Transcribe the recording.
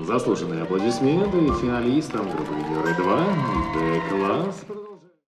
Заслуженные аплодисменты финалистам группы «Герой 2» Д-класс.